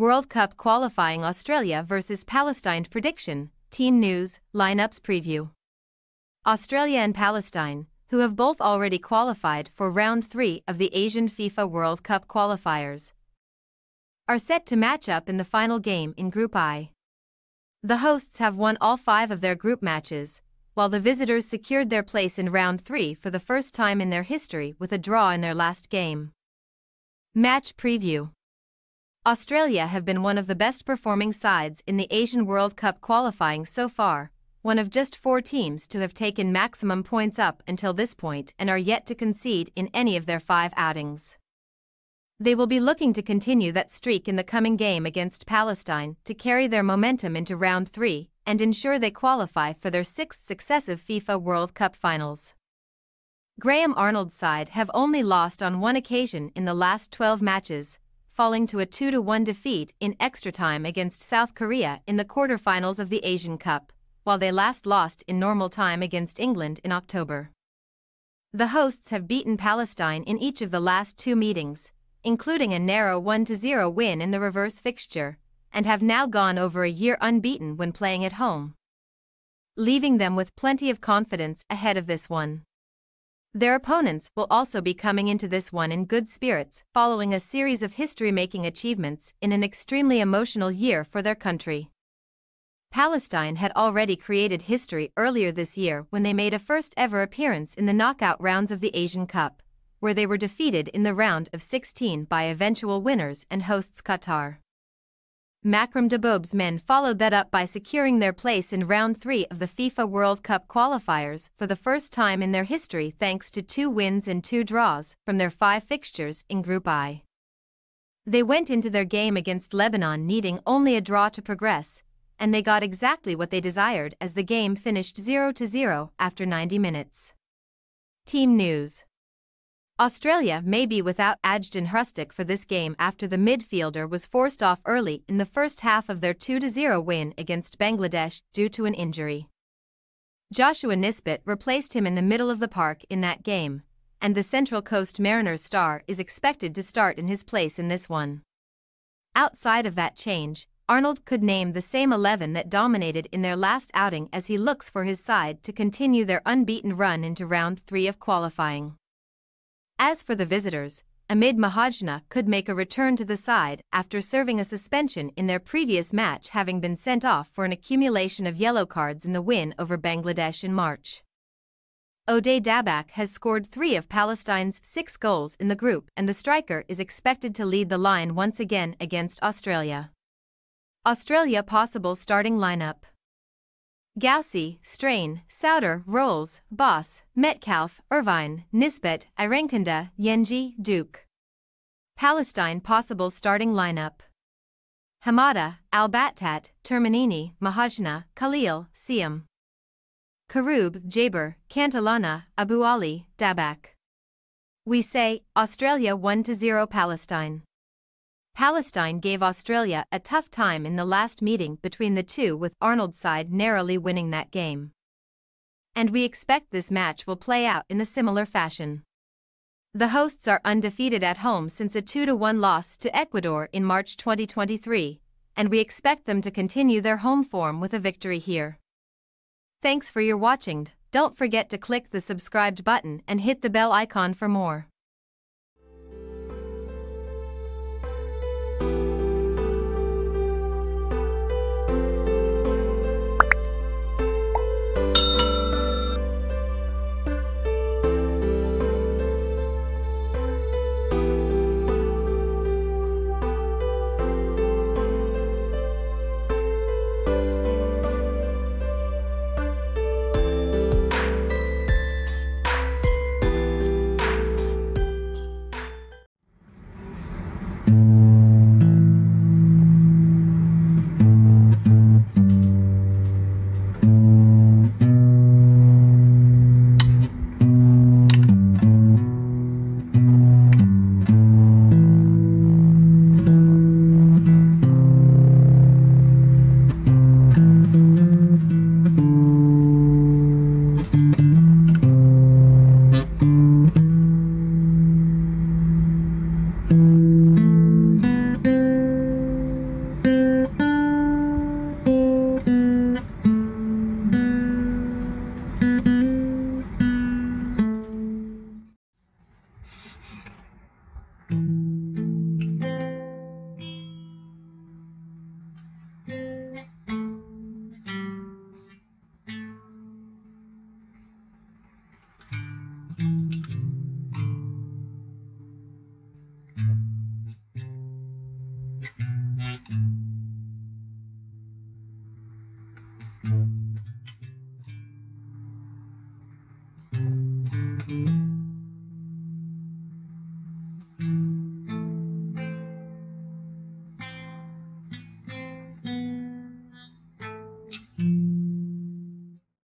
World Cup qualifying Australia vs Palestine prediction, team news, lineups preview. Australia and Palestine, who have both already qualified for round 3 of the Asian FIFA World Cup qualifiers, are set to match up in the final game in Group I. The hosts have won all five of their group matches, while the visitors secured their place in round 3 for the first time in their history with a draw in their last game. Match Preview Australia have been one of the best performing sides in the Asian World Cup qualifying so far, one of just four teams to have taken maximum points up until this point and are yet to concede in any of their five outings. They will be looking to continue that streak in the coming game against Palestine to carry their momentum into round three and ensure they qualify for their sixth successive FIFA World Cup finals. Graham Arnold's side have only lost on one occasion in the last 12 matches, falling to a 2-1 defeat in extra time against South Korea in the quarterfinals of the Asian Cup, while they last lost in normal time against England in October. The hosts have beaten Palestine in each of the last two meetings, including a narrow 1-0 win in the reverse fixture, and have now gone over a year unbeaten when playing at home. Leaving them with plenty of confidence ahead of this one. Their opponents will also be coming into this one in good spirits following a series of history-making achievements in an extremely emotional year for their country. Palestine had already created history earlier this year when they made a first ever appearance in the knockout rounds of the Asian Cup, where they were defeated in the round of 16 by eventual winners and hosts Qatar. Makram Daboub's men followed that up by securing their place in round 3 of the FIFA World Cup qualifiers for the first time in their history thanks to two wins and two draws from their five fixtures in Group I. They went into their game against Lebanon needing only a draw to progress, and they got exactly what they desired as the game finished 0-0 after 90 minutes. Team News Australia may be without Ajdin Hrustic for this game after the midfielder was forced off early in the first half of their 2-0 win against Bangladesh due to an injury. Joshua Nisbet replaced him in the middle of the park in that game, and the Central Coast Mariners star is expected to start in his place in this one. Outside of that change, Arnold could name the same 11 that dominated in their last outing as he looks for his side to continue their unbeaten run into round 3 of qualifying. As for the visitors, Ameed Mahajna could make a return to the side after serving a suspension in their previous match having been sent off for an accumulation of yellow cards in the win over Bangladesh in March. Oday Dabbagh has scored three of Palestine's six goals in the group and the striker is expected to lead the line once again against Australia. Australia possible starting lineup. Gauci, Strain, Souttar, Rowles, Bos, Metcalfe, Irvine, Nisbet, Irankunda, Yengi, Duke. Palestine possible starting lineup. Hamada, Al-Battat, Termanini, Mahajna, Khalil, Seyam. Karub, Jaber, Cantillana, Abu Ali, Dabbagh. We say, Australia 1-0 Palestine. Palestine gave Australia a tough time in the last meeting between the two with Arnold's side narrowly winning that game. And we expect this match will play out in a similar fashion. The hosts are undefeated at home since a 2-1 loss to Ecuador in March 2023, and we expect them to continue their home form with a victory here. Thanks for your watching. Don't forget to click the subscribed button and hit the bell icon for more.